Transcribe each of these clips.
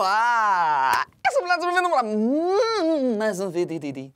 Olá! Essa mulher tá vendo lá. Hum, mais um vídeo.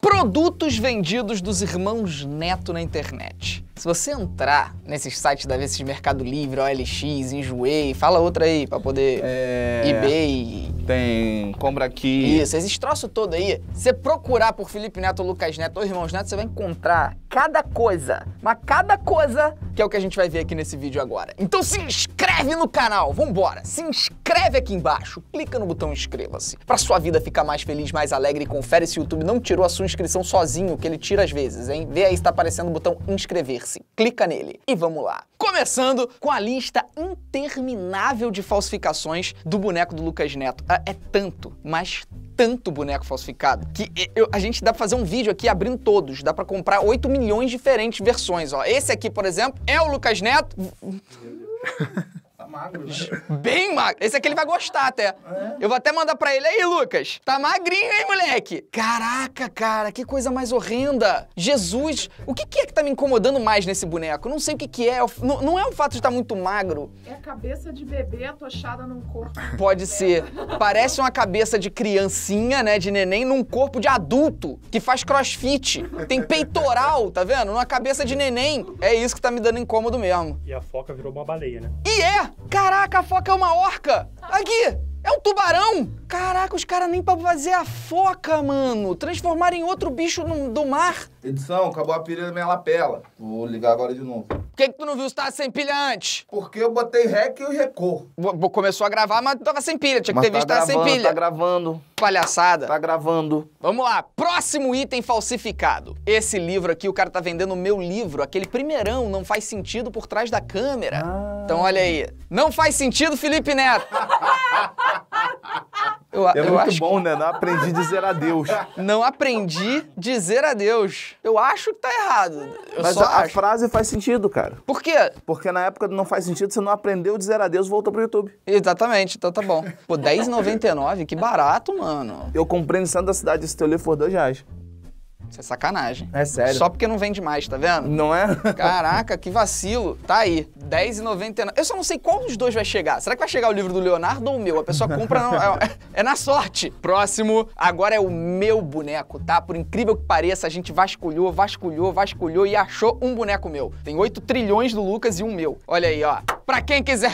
Produtos vendidos dos irmãos Neto na internet. Se você entrar nesses sites da vezes Mercado Livre, OLX, Enjoei, fala outra aí pra poder É. eBay. Tem compra aqui. Isso, esses troços todo aí. Você procurar por Felipe Neto Lucas Neto ou Irmãos Neto, você vai encontrar cada coisa. Mas cada coisa que é o que a gente vai ver aqui nesse vídeo agora. Então se inscreve no canal, vambora. Se inscreve aqui embaixo. Clica no botão inscreva-se. Pra sua vida ficar mais feliz, mais alegre confere se o YouTube não tirou a sua inscrição sozinho, que ele tira às vezes, hein? Vê aí se tá aparecendo o botão inscrever-se. Clica nele. E vamos lá. Começando com a lista interminável de falsificações do boneco do Lucas Neto. Ah, É tanto, mas tanto boneco falsificado que eu- a gente dá pra fazer um vídeo aqui abrindo todos. Dá pra comprar 8 milhões de diferentes versões, ó. Esse aqui, por exemplo, é o Lucas Neto. Tá magro, né? Bem magro. Esse aqui ele vai gostar até. Eu vou até mandar pra ele. Aí, Lucas, tá magrinho, hein, moleque? Caraca, cara, que coisa mais horrenda. Jesus, o que, que é que tá me incomodando mais nesse boneco? Não sei o que, que é. Não, não é o fato de estar muito magro. É a cabeça de bebê atochada num corpo. Pode ser. Parece uma cabeça de criancinha, né, de neném, num corpo de adulto que faz crossfit. Tem peitoral, tá vendo? Numa cabeça de neném. É isso que tá me dando incômodo mesmo. E a foca virou uma baleia, né? E é! Caraca, a foca é uma orca! Aqui! É um tubarão! Caraca, os caras nem pra fazer a foca, mano! Transformaram em outro bicho no- do mar. Edição, acabou a pilha da minha lapela. Vou ligar agora de novo. Por que, que tu não viu se tava sem pilha antes? Porque eu botei rec e recor. Bo- Começou a gravar, mas tava sem pilha. Tinha que Mas ter visto que tá tava sem pilha. tá gravando, Palhaçada. tá gravando. Vamos lá, próximo item falsificado. Esse livro aqui, o cara tá vendendo o meu livro, aquele primeirão, não faz sentido por trás da câmera. Ah. Então olha aí. Não faz sentido, Felipe Neto. Eu, É eu muito acho bom, né? Não aprendi a dizer adeus. que não aprendi dizer adeus. Eu acho que tá errado. Eu Mas a, a frase faz sentido, cara. Por quê? Porque na época do não faz sentido, você não aprendeu a dizer adeus e voltou pro YouTube. Exatamente, então tá bom. Pô, R$10,99, que barato, mano. Eu comprei no centro da cidade esse teu livro por dois reais. Isso é sacanagem. É sério. Só porque não vende mais, tá vendo? Não é? Caraca, que vacilo. Tá aí, R$10,99. Eu só não sei qual dos dois vai chegar. Será que vai chegar o livro do Leonardo ou o meu? A pessoa compra, não- é, é na sorte. Próximo, agora é o meu boneco, tá? Por incrível que pareça, a gente vasculhou, vasculhou, vasculhou e achou um boneco meu. Tem 8 trilhões do Lucas e um meu. Olha aí, ó. Pra quem quiser...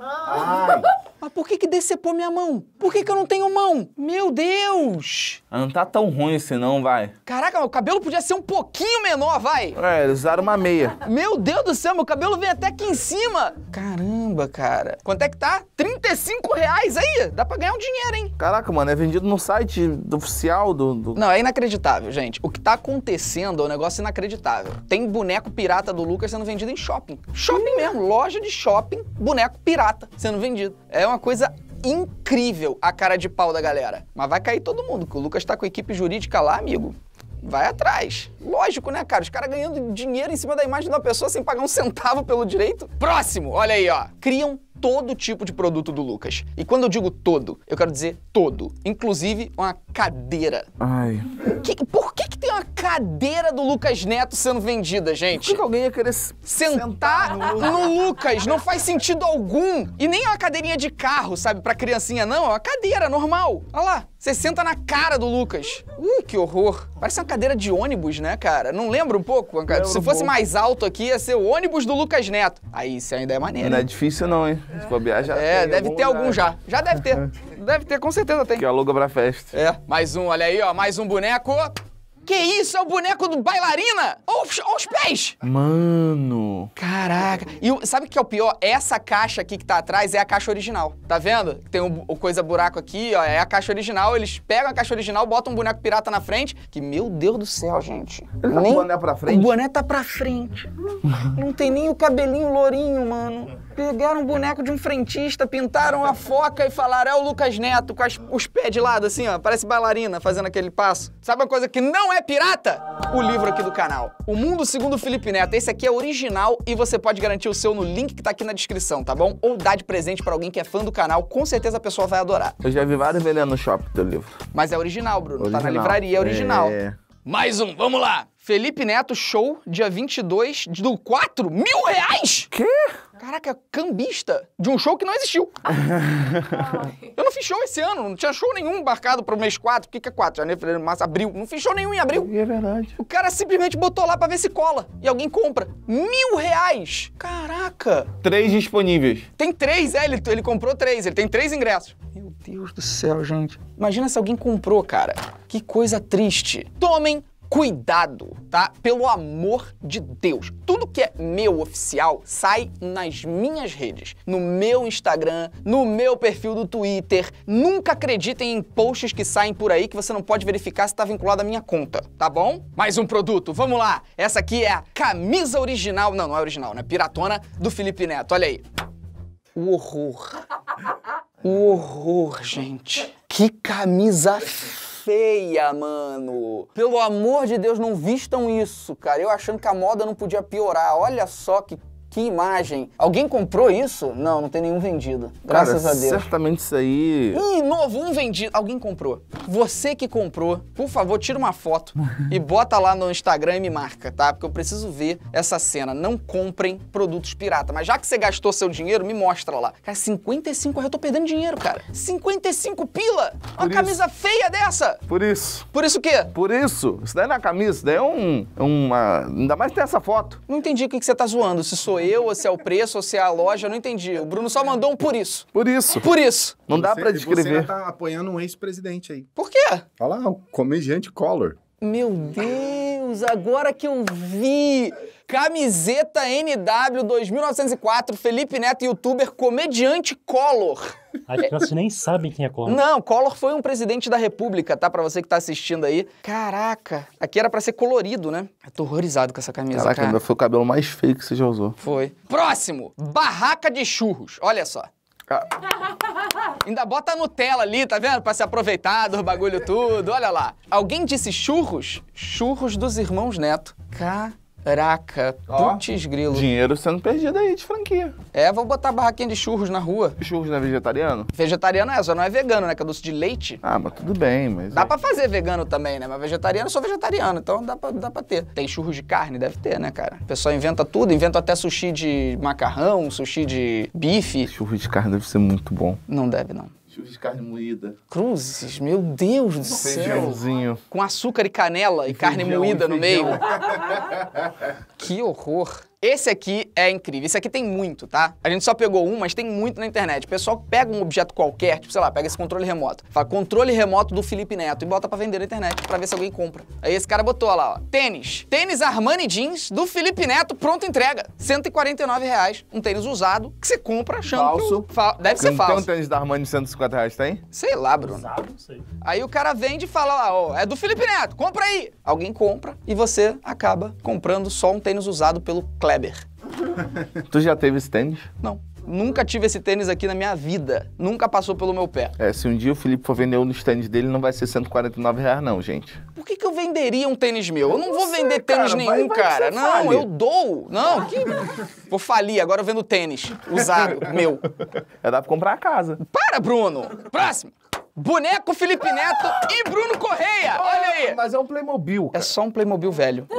Ai. Mas por que que decepou minha mão? Por que que eu não tenho mão? Meu Deus! Não tá tão ruim assim não, vai. Caraca, o cabelo podia ser um pouquinho menor, vai! É, eles usaram uma meia. Meu Deus do céu, meu cabelo vem até aqui em cima. Caramba, cara. Quanto é que tá? 35 reais aí? Dá pra ganhar um dinheiro, hein? Caraca, mano, é vendido no site do oficial do... do... Não, é inacreditável, gente. O que tá acontecendo é um negócio inacreditável. Tem boneco pirata do Lucas sendo vendido em shopping. Shopping mesmo, loja de shopping, boneco pirata sendo vendido. É uma coisa incrível a cara de pau da galera. Mas vai cair todo mundo, que o Lucas tá com a equipe jurídica lá, amigo. Vai atrás. Lógico, né, cara? Os caras ganhando dinheiro em cima da imagem uma pessoa sem pagar um centavo pelo direito. Próximo, olha aí, ó. Criam todo tipo de produto do Lucas. E quando eu digo todo, eu quero dizer todo. Inclusive uma cadeira. Ai. Que- por que, que tem uma cadeira do Lucas Neto sendo vendida, Por gente? que, que alguém ia querer s- Sentar no... no Lucas não faz sentido algum. E nem é uma cadeirinha de carro, sabe, pra criancinha, não. É uma cadeira normal. Olha lá. Você senta na cara do Lucas. Uh, que horror. Parece uma cadeira de ônibus, né, cara? Não lembra um pouco? Se Lembra um fosse pouco. mais alto aqui, ia ser o ônibus do Lucas Neto. Aí, isso ainda é maneiro. Não é hein? difícil não, hein? Se bobear já É, deve ter algum lugar. já. Já deve ter. Deve ter, com certeza tem. Que aluga pra festa. É, mais um, olha aí, ó, mais um boneco. Que isso? É o boneco do bailarina? Olha os, pés! Mano. Caraca. E sabe o que é o pior? Essa caixa aqui que tá atrás é a caixa original. Tá vendo? Tem o, o coisa buraco aqui, ó. É a caixa original. Eles pegam a caixa original, botam um boneco pirata na frente. Que, meu Deus do céu, gente. Ele tá com o boné pra frente? O boné tá pra frente. Não tem nem o cabelinho lourinho, mano. Pegaram um boneco de um frentista, pintaram a foca e falaram: é o Lucas Neto, com as- os pés de lado, assim, ó. Parece bailarina fazendo aquele passo. Sabe uma coisa que não é pirata? O livro aqui do canal. O Mundo Segundo Felipe Neto. Esse aqui é original e você pode garantir o seu no link que tá aqui na descrição, tá bom? Ou dar de presente pra alguém que é fã do canal. Com certeza a pessoa vai adorar. Eu já vi vários vendendo no shopping do livro. Mas é original, Bruno. Tá na Original. livraria, é original. É. Mais um, vamos lá. Felipe Neto, show, dia 22 do 4, mil reais? Quê? Caraca, cambista de um show que não existiu. Eu não fiz show esse ano, não tinha show nenhum marcado pro mês 4. O que, que é 4? Janeiro, fevereiro, março, abril. Não fiz show nenhum em abril. E é verdade. O cara simplesmente botou lá pra ver se cola. E alguém compra. Mil reais! Caraca! Três disponíveis. Tem três, é, ele, ele comprou três, ele tem três ingressos. Meu Deus do céu, gente. Imagina se alguém comprou, cara. Que coisa triste. Tomem cuidado, tá? Pelo amor de Deus. Tudo que é meu oficial sai nas minhas redes, no meu Instagram, no meu perfil do Twitter. Nunca acreditem em posts que saem por aí que você não pode verificar se está vinculado à minha conta, tá bom? Mais um produto, vamos lá. Essa aqui é a camisa original, não, não é original, né? Piratona do Felipe Neto. Olha aí. O horror. O horror, gente. Que camisa feia, mano. Pelo amor de Deus, não vistam isso, cara. Eu achando que a moda não podia piorar. Olha só que, que imagem. Alguém comprou isso? Não, não tem nenhum vendido. Graças Cara, a Deus. Certamente isso aí. Ih, novo, um vendido. Alguém comprou. Você que comprou, por favor, tira uma foto e bota lá no Instagram e me marca, tá? Porque eu preciso ver essa cena. Não comprem produtos pirata. Mas já que você gastou seu dinheiro, me mostra lá. Cara, 55 reais. Eu tô perdendo dinheiro, cara. 55 pila? Uma Por isso. camisa feia dessa. Por isso. Por isso o quê? Por isso. Isso daí não é camisa, isso daí é um. é uma. Ainda mais tem essa foto. Não entendi o que, que você tá zoando. Se sou eu, ou se é o preço, ou se é a loja. Eu não entendi. O Bruno só mandou um por isso. Por isso. Por isso. Não dá Você- pra Você descrever. ainda tá apoiando um ex-presidente aí. Por quê? Olha lá, o comediante Collor. Meu Deus, agora que eu vi! Camiseta NW 2904, Felipe Neto, youtuber, comediante Collor. As crianças nem sabem quem é Collor. Não, Collor foi um presidente da república, tá? Pra você que tá assistindo aí. Caraca, aqui era pra ser colorido, né? Eu tô horrorizado com essa camisa, Caraca, cara. ainda foi o cabelo mais feio que você já usou. Foi. Próximo, barraca de churros. Olha só. Ainda bota a Nutella ali, tá vendo? Pra se aproveitar do bagulho tudo. Olha lá. Alguém disse churros? Churros dos irmãos Neto. Caraca, Ó. putz grilo. Dinheiro sendo perdido aí de franquia. É, vou botar barraquinha de churros na rua. Churros não é vegetariano? Vegetariano é, só não é vegano, né? Que é doce de leite. Ah, mas tudo bem, mas. Dá pra fazer vegano também, né? Mas vegetariano, eu sou vegetariano, então dá pra, dá pra ter. Tem churros de carne? Deve ter, né, cara? O pessoal inventa tudo, inventa até sushi de macarrão, sushi de bife. Churros de carne deve ser muito bom. Não deve, não. De carne moída. Cruzes, meu Deus do céu. Feijãozinho. Com açúcar e canela e, carne feijão, moída e no meio. que horror. Esse aqui é incrível. Esse aqui tem muito, tá? A gente só pegou um, mas tem muito na internet. O pessoal pega um objeto qualquer, tipo, sei lá, pega esse controle remoto. Fala, controle remoto do Felipe Neto e bota pra vender na internet pra ver se alguém compra. Aí esse cara botou lá, ó. Tênis. Tênis Armani Jeans do Felipe Neto, pronta entrega. 149 reais. Um tênis usado que você compra achando Falso. que... o- Fa... Deve ser Não tem um falso. tênis da Armani de 150 reais, tem? Sei lá, Bruno. Não sei. Aí o cara vende e fala lá, ó, é do Felipe Neto, compra aí. Alguém compra e você acaba comprando só um tênis usado pelo Kleber. Tu já teve esse tênis? Não. Nunca tive esse tênis aqui na minha vida. Nunca passou pelo meu pé. É, se um dia o Felipe for vender um dos tênis dele, não vai ser 149 reais, não, gente. Por que, que eu venderia um tênis meu? Eu não vou vender tênis cara, vai- nenhum, vai que cara. Não, fale. eu dou. Não, que. Vou falir, agora eu vendo tênis usado, meu. É dar pra comprar a casa. Para, Bruno! Próximo! Boneco Felipe Neto e Bruno Correia! Olha aí! Mas é um Playmobil, É cara. só um Playmobil velho.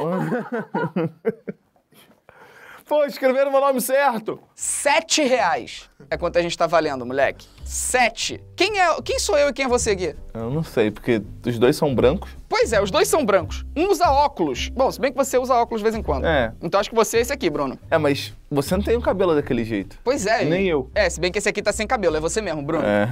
Pô, escreveram meu nome certo. Sete reais é quanto a gente tá valendo, moleque. Sete. Quem, é, quem sou eu e quem é você aqui? Eu não sei, porque os dois são brancos. Pois é, os dois são brancos. Um usa óculos. Bom, se bem que você usa óculos de vez em quando. É. Então acho que você é esse aqui, Bruno. É, mas você não tem o cabelo daquele jeito. Pois é. Nem e- eu. É, se bem que esse aqui tá sem cabelo. É você mesmo, Bruno. É.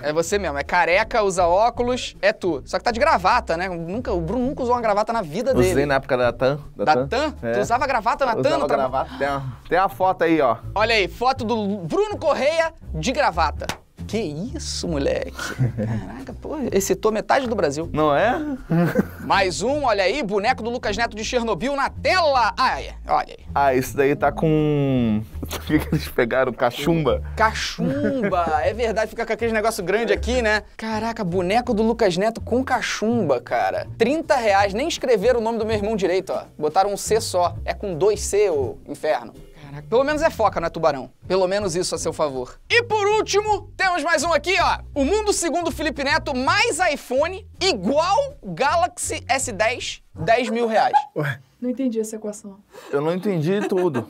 É você mesmo. É careca, usa óculos, é tu. Só que tá de gravata, né? Nunca, o Bruno nunca usou uma gravata na vida dele. Usei na época da TAM. Da TAM? É. Tu usava gravata na TAM? Usava gravata. Tem a, tem a foto aí, ó. Olha aí, foto do Bruno Correia de gravata. Que isso, moleque? Caraca, pô, excitou metade do Brasil. Não é? Mais um, olha aí, boneco do Lucas Neto de Chernobyl na tela. Ah, é, olha aí. Ah, esse daí tá com... O que, que eles pegaram? Cachumba? Cachumba, é verdade, fica com aquele negócio grande aqui, né? Caraca, boneco do Lucas Neto com cachumba, cara. 30 reais, nem escreveram o nome do meu irmão direito, ó. Botaram um C só. É com dois C, ô inferno. Caraca, pelo menos é foca, não é tubarão. Pelo menos isso a seu favor. E por último, temos mais um aqui, ó. O mundo segundo Felipe Neto, mais iPhone, igual Galaxy S10, 10 mil reais. Ué, Não entendi essa equação. Eu não entendi tudo.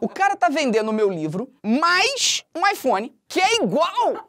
O cara tá vendendo o meu livro mais um iPhone que é igual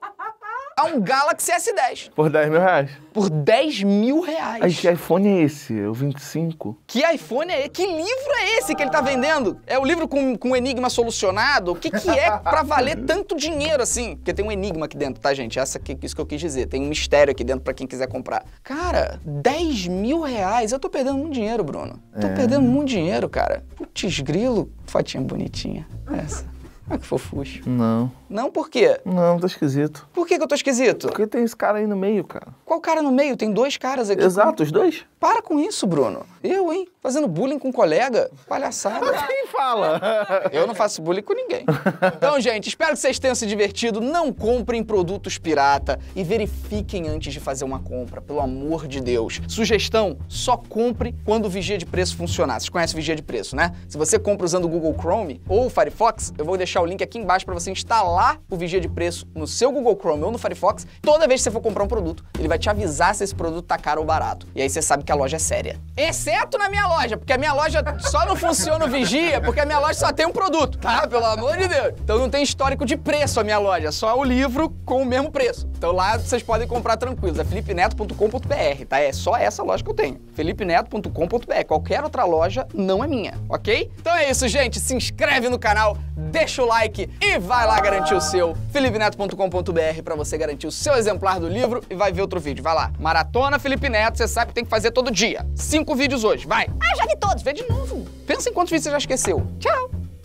a um Galaxy S10 Por 10 mil reais. por 10 mil reais. Aí, que iPhone é esse? É o 25? Que iPhone é esse? Que livro é esse que ele tá vendendo? É o livro com, com enigma solucionado? O que, que é pra valer tanto dinheiro assim? Porque tem um enigma aqui dentro, tá, gente? Essa aqui, isso que eu quis dizer. Tem um mistério aqui dentro pra quem quiser comprar. Cara, 10 mil reais? Eu tô perdendo muito dinheiro, Bruno. Tô perdendo muito dinheiro, cara. Putz, grilo. Fotinha bonitinha. Essa. Olha que fofucho. Não. Não, por quê? Não, tá esquisito. Por que, que eu tô esquisito? Por que tem esse cara aí no meio, cara? Qual cara no meio? Tem dois caras aqui. Exato, os dois. Para com isso, Bruno. Eu, hein? Fazendo bullying com um colega? Palhaçada. Quem fala? Eu não faço bullying com ninguém. Então, gente, espero que vocês tenham se divertido. Não comprem produtos pirata e verifiquem antes de fazer uma compra, pelo amor de Deus. Sugestão: só compre quando o vigia de preço funcionar. Vocês conhecem o vigia de preço, né? Se você compra usando o Google Chrome ou o Firefox, eu vou deixar o link aqui embaixo para você instalar o vigia de preço no seu Google Chrome ou no Firefox. Toda vez que você for comprar um produto, ele vai te avisar se esse produto tá caro ou barato. E aí você sabe que a loja é séria. Exceto na minha loja, porque a minha loja só não funciona o vigia, porque a minha loja só tem um produto, tá? Pelo amor de Deus. Então não tem histórico de preço a minha loja, só o livro com o mesmo preço. Então lá vocês podem comprar tranquilos, é felipeneto.com.br, tá? É só essa loja que eu tenho. felipeneto.com.br. Qualquer outra loja não é minha, ok? Então é isso, gente. Se inscreve no canal, deixa o like e vai lá garantir o seu. felipeneto.com.br para você garantir o seu exemplar do livro e vai ver outro vídeo. Vai lá. Maratona Felipe Neto, você sabe que tem que fazer todo dia. Cinco vídeos hoje, vai. Ah, já vi todos. Vê de novo. Pensa em quantos vídeos você já esqueceu. Tchau.